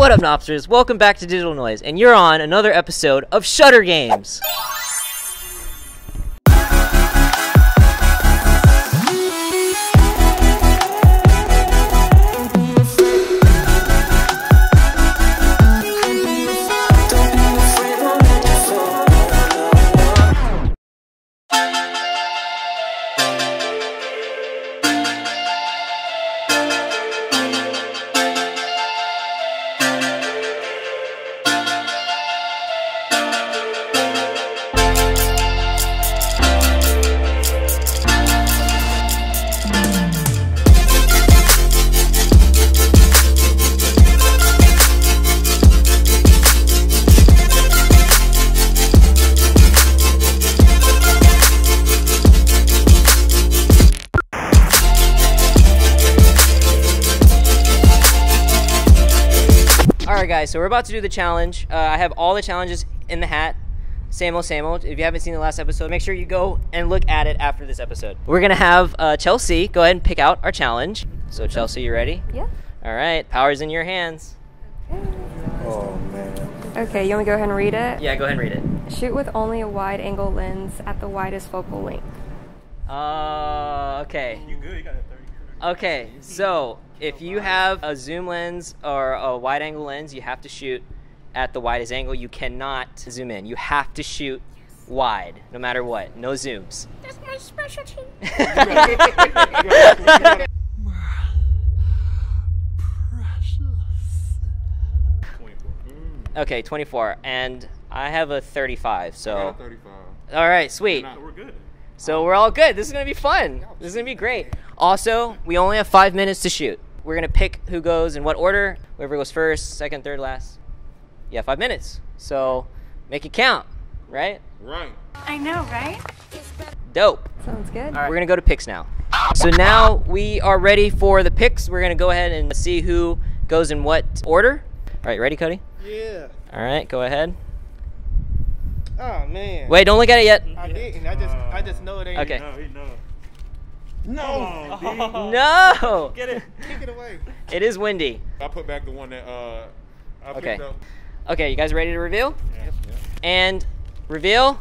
What up, Nopsters? Welcome back to Digital Noise, and you're on another episode of Shutter Games. Guys. So we're about to do the challenge. Uh, I have all the challenges in the hat. Same old, same old. If you haven't seen the last episode, make sure you go and look at it after this episode. We're gonna have uh, Chelsea go ahead and pick out our challenge. So Chelsea, you ready? Yeah. All right. Power's in your hands. Oh man. Okay, you want me to go ahead and read it? Yeah, go ahead and read it. Shoot with only a wide angle lens at the widest focal length. Uh, okay. You good? You got a 30. Okay, so if you have a zoom lens or a wide angle lens, you have to shoot at the widest angle. You cannot zoom in. You have to shoot wide, no matter what. No zooms. That's my specialty. Okay, 24. And I have a 35, so. 35. All right, sweet. Nah, we're good. So we're all good. This is gonna be fun. This is gonna be great. Also, we only have five minutes to shoot. We're gonna pick who goes in what order. Whoever goes first, second, third, last. Yeah, five minutes. So make it count, right? Right. I know, right? Dope. Sounds Dope. good. We're gonna go to picks now. So now we are ready for the picks. We're gonna go ahead and see who goes in what order. All right, ready, Cody? Yeah. All right, go ahead. Oh man. Wait, don't look at it yet. I didn't. I just I just know it ain't. Okay. No, he know. No. No, Get it. Take it away. it is windy. I put back the one that uh I Okay. picked up. Okay, you guys ready to reveal? Yeah. yeah. And reveal.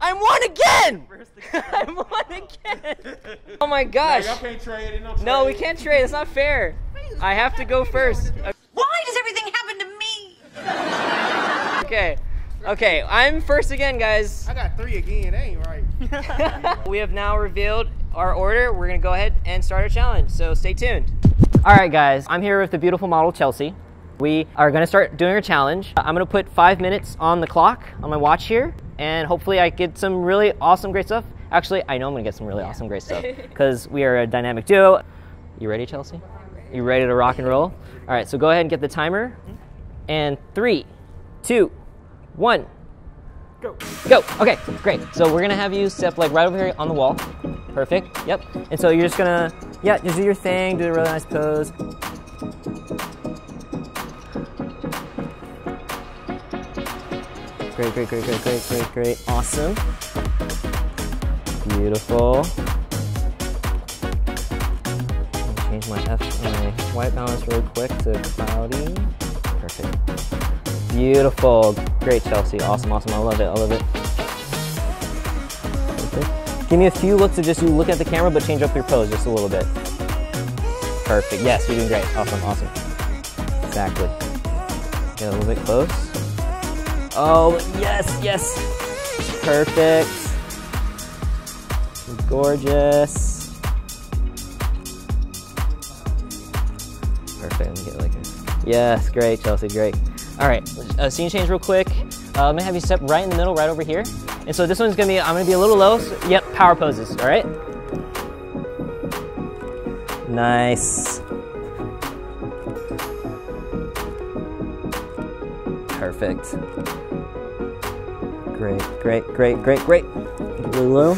I'm one again. I'm one again. Oh my gosh. y'all can't trade it. No, No, we can't trade. It's not fair. I have to go first. Why does everything happen to me? Okay. Okay, I'm first again, guys. I got three again. That ain't right. we have now revealed our order. We're gonna go ahead and start our challenge. So stay tuned. All right, guys. I'm here with the beautiful model Chelsea. We are gonna start doing our challenge. I'm gonna put five minutes on the clock on my watch here, and hopefully I get some really awesome, great stuff. Actually, I know I'm gonna get some really awesome, great stuff because we are a dynamic duo. You ready, Chelsea? You ready to rock and roll? All right. So go ahead and get the timer. Mm-hmm. And three, two, one. Go. Go. Okay, great. So we're gonna have you step like right over here on the wall. Perfect. Yep. And so you're just gonna, yeah, just do your thing, do a really nice pose. Great, great, great, great, great, great, great. Awesome. Beautiful. Change my F, my white balance really quick to cloudy. Perfect. Beautiful. Great, Chelsea. Awesome, awesome. I love it. I love it. Give me a few looks of just you look at the camera, but change up your pose just a little bit. Perfect. Yes, you're doing great. Awesome, awesome. Exactly. Get a little bit close. Oh, yes, yes. Perfect. Gorgeous. Perfect. Let me get like a, yes, great, Chelsea, great. All right, uh, scene change real quick. Uh, I'm gonna have you step right in the middle, right over here. And so this one's gonna be, I'm gonna be a little low. So, yep, power poses. All right. Nice. Perfect. Great, great, great, great, great. Low.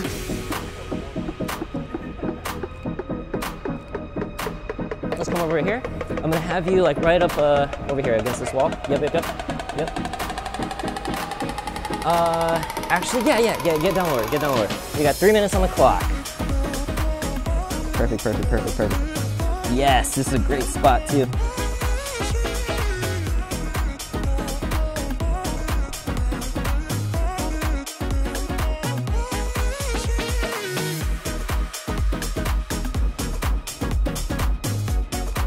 Let's come over here. I'm gonna have you like right up uh, over here against this wall. Yep, yep, yep, yep. Uh, actually, yeah, yeah, yeah. Get down lower. Get down lower. You got three minutes on the clock. Perfect, perfect, perfect, perfect. Yes, this is a great spot too.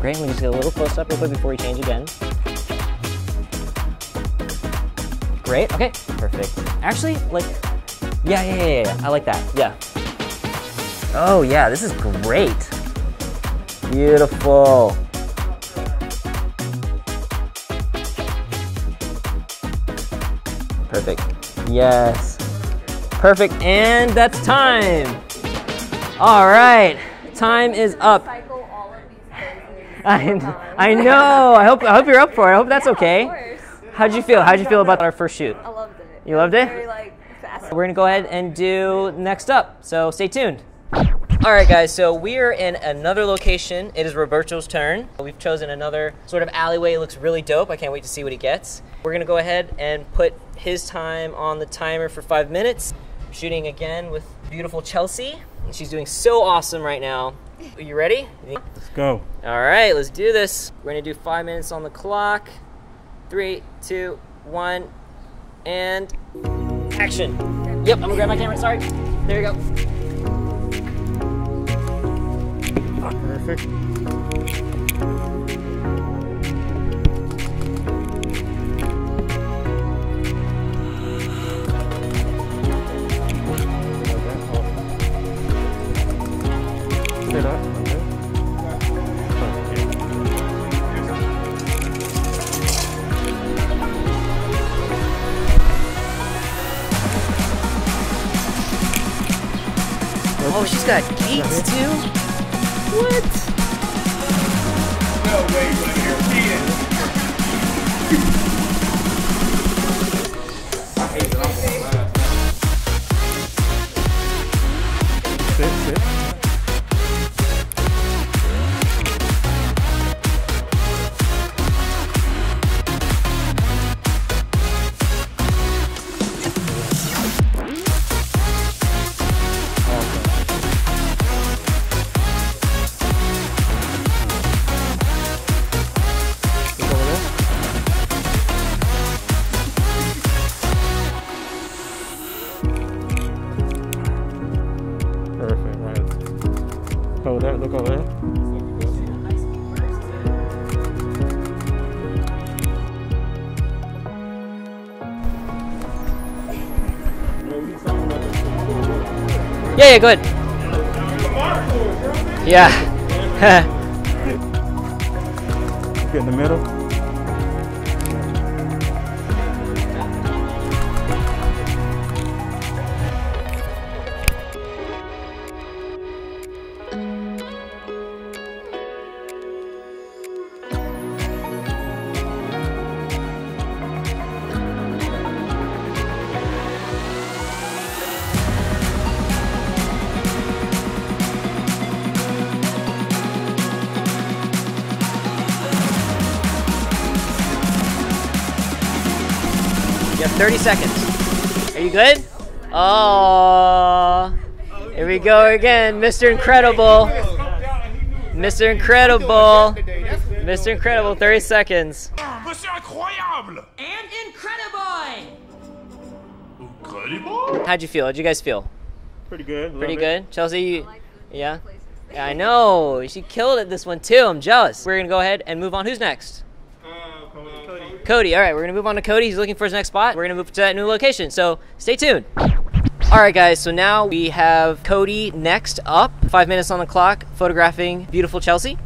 Great, me just get a little close up real quick before we change again. Great, okay, perfect. Actually, like, yeah, yeah, yeah, yeah, I like that, yeah. Oh yeah, this is great. Beautiful. Perfect. Yes. Perfect, and that's time. All right, time is up. Cycle all of these I, I know. I hope I hope you're up for it. I hope that's okay. How'd you feel? How'd you feel about our first shoot? I loved it. You loved it? Very like fast. We're gonna go ahead and do next up. So stay tuned. All right, guys. So we are in another location. It is Roberto's turn. We've chosen another sort of alleyway. It looks really dope. I can't wait to see what he gets. We're gonna go ahead and put his time on the timer for five minutes. Shooting again with beautiful Chelsea. She's doing so awesome right now. Are you ready? Let's go. All right, let's do this. We're gonna do five minutes on the clock. Three, two, one, and action. Yep, I'm gonna grab my camera. Sorry. There you go. Perfect. Gates too. Over there, look over there. Yeah, yeah, go ahead. Yeah. Get in the middle. 30 seconds. Are you good? Oh, here we go again, Mr. Incredible. Mr. Incredible. Mr. Incredible, 30 seconds. Monsieur Incroyable And Incredible! Incredible How'd you feel? How'd you guys feel? Pretty good. Pretty love it. good. Chelsea, you, yeah? Yeah, I know. She killed it this one too. I'm jealous. We're gonna go ahead and move on. Who's next? Cody. All right, we're gonna move on to Cody. He's looking for his next spot. We're gonna move to that new location. So stay tuned. All right, guys. So now we have Cody next up. Five minutes on the clock, photographing beautiful Chelsea.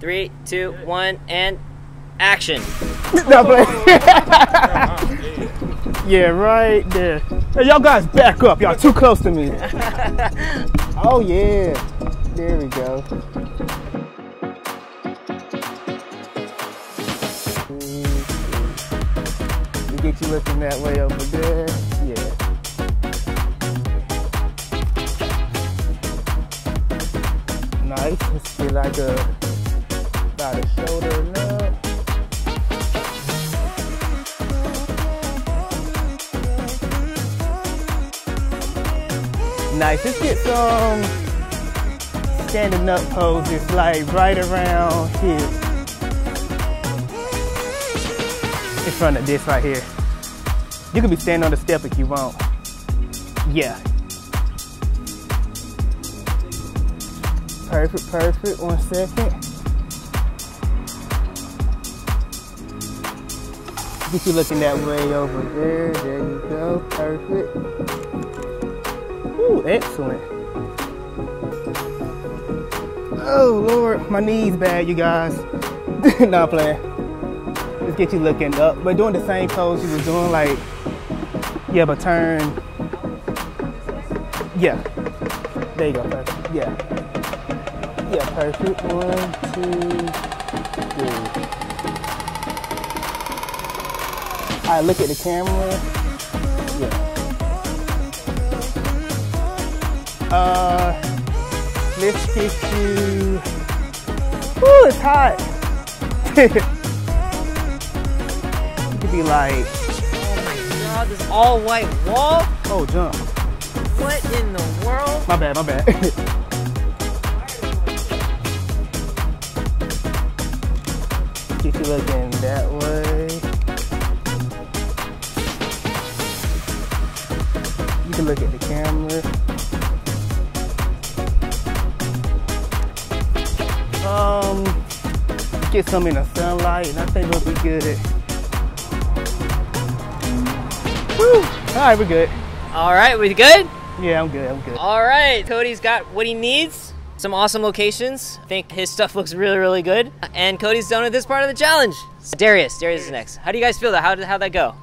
Three, two, one, and action. Yeah, right there. Hey, y'all guys back up. Y'all too close to me. oh yeah. There we go. Get you looking that way over there. Yeah. Nice. Let's get like a about a shoulder up. Nice. Let's get some standing up poses, like right around here. In front of this right here. You can be standing on the step if you want. Yeah. Perfect, perfect. One second. Get you looking that way over there. There you go. Perfect. Ooh, excellent. Oh Lord, my knees bad, you guys. Not playing. Let's get you looking up, but doing the same pose you were doing, like yeah, but turn. Yeah. There you go, perfect. Yeah. Yeah, perfect. One, two, three. Right, look at the camera. Yeah. Uh, let's get you. Ooh, it's hot. you could be like, God, this all white wall? oh, jump. What in the world? My bad, my bad. Get you looking that way. You can look at the camera. Um, get some in the sunlight, and I think it'll be good. Woo! All right, we're good. All right, we good? Yeah, I'm good. I'm good. All right, Cody's got what he needs. Some awesome locations. I think his stuff looks really, really good. And Cody's done with this part of the challenge. Darius, Darius is next. How do you guys feel that? How did how'd that go?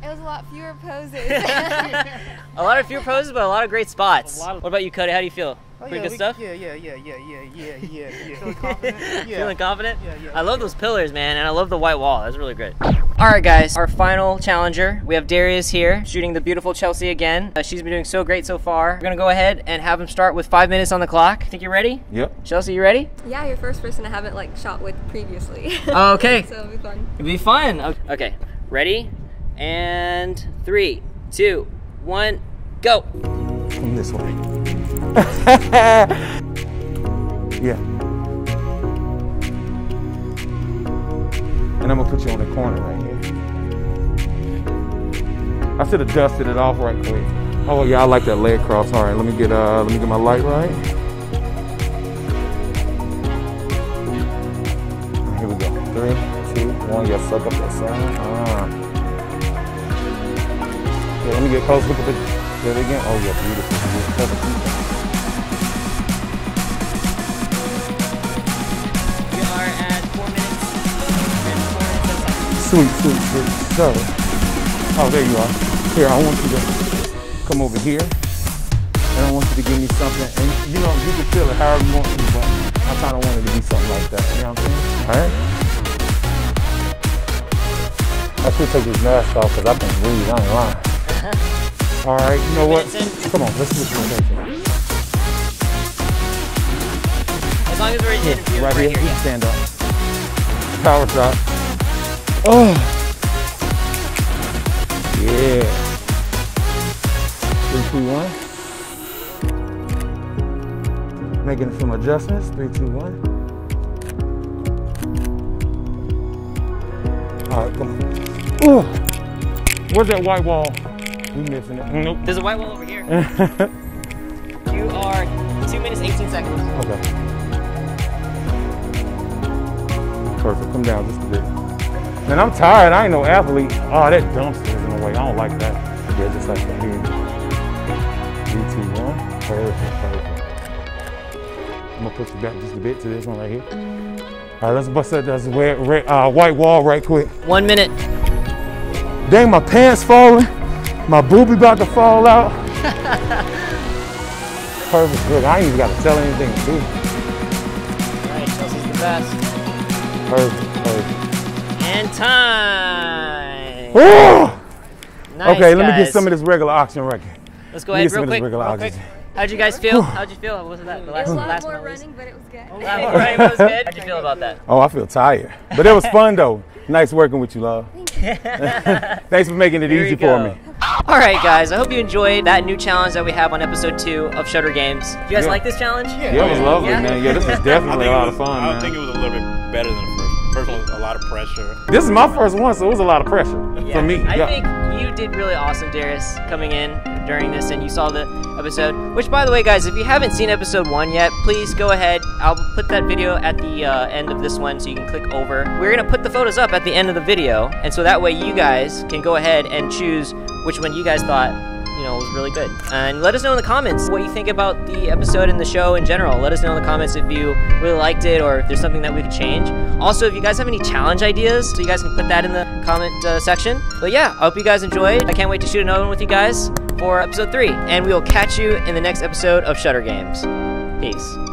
It was a lot fewer poses. A lot of fewer poses, but a lot of great spots. Of- What about you, Cody? How do you feel? Oh, Pretty yeah, good we- stuff. Yeah, yeah, yeah, yeah, yeah, yeah, yeah, yeah. Feeling confident? Yeah. Feeling confident? Yeah, yeah. I love those pillars, man, and I love the white wall. That's really great. All right, guys, our final challenger. We have Darius here shooting the beautiful Chelsea again. Uh, she's been doing so great so far. We're gonna go ahead and have him start with five minutes on the clock. Think you're ready? Yep. Chelsea, you ready? yeah, you're first person I haven't like shot with previously. Okay. so it'll be fun. It'll be fun. Okay, ready? And three, two, one, go. Come this way. yeah. And I'm gonna put you on the corner right here. I should have dusted it off right quick. Oh yeah, I like that leg cross. All right, let me get uh, let me get my light right. Here we go. Three, two, one. Yeah, suck up that sound. Ah. Yeah, let me get close. Look at the. There again. Oh yeah, beautiful. beautiful. Sweet, sweet, sweet. So, oh, there you are. Here, I want you to come over here. And I want you to give me something. And you know, you can feel it however you want to, but I kind of want it to be something like that. You know what I'm saying? All right. I should take this mask off because I can breathe. I ain't lying. All right, you know what? Come on, let's switch location. As long as we're in the interview, Right, right, here, here, you yeah. stand up. Power shot. Oh. Yeah. Three, two, one. Making some adjustments. Three, two, one. All right, come on. Ooh. Where's that white wall? We missing it. Mm, nope. There's a white wall over here. you are two minutes, 18 seconds. Okay. Perfect. Come down just a bit. Man, I'm tired. I ain't no athlete. Oh, that dumpster is in the way. I don't like that. Yeah, just like that here. Three, two, one. Perfect, perfect. I'm gonna push you back just a bit to this one right here. All right, let's bust that this red, red, uh, white wall right quick. One minute. Dang, my pants falling. My boobie about to fall out. Perfect. Look, I ain't even got to tell anything to do. All right, Chelsea's the best. Perfect. And time. Woo! Nice, okay, let me get some of this regular oxygen record. Let's go ahead get some real of this quick. regular Real quick. oxygen. How'd you guys feel? How'd you feel? What was that? The last, It was a lot last more running, but it was good. Oh, All right, that was good. How'd you feel about that? Oh, I feel tired. But it was fun though. Nice working with you, love. Thanks for making it Here easy for me. All right, guys. I hope you enjoyed that new challenge that we have on episode two of Shutter Games. You guys Yeah. like this challenge? Yeah, it was lovely, Yeah? man. Yeah, this was definitely a lot was, of fun, I man. think it was a little bit better than the first. First one was a lot of pressure. This is my first one, so it was a lot of pressure Yeah. for me. I yeah. think you did really awesome, Darius, coming in, during this and you saw the episode. Which, by the way, guys, if you haven't seen episode one yet, please go ahead. I'll put that video at the uh, end of this one so you can click over. We're gonna put the photos up at the end of the video, and so that way you guys can go ahead and choose which one you guys thought you know was really good. And let us know in the comments what you think about the episode and the show in general. Let us know in the comments if you really liked it or if there's something that we could change. Also, if you guys have any challenge ideas, so you guys can put that in the comment uh, section. But yeah, I hope you guys enjoyed. I can't wait to shoot another one with you guys for episode three, and we will catch you in the next episode of Shutter Games. Peace.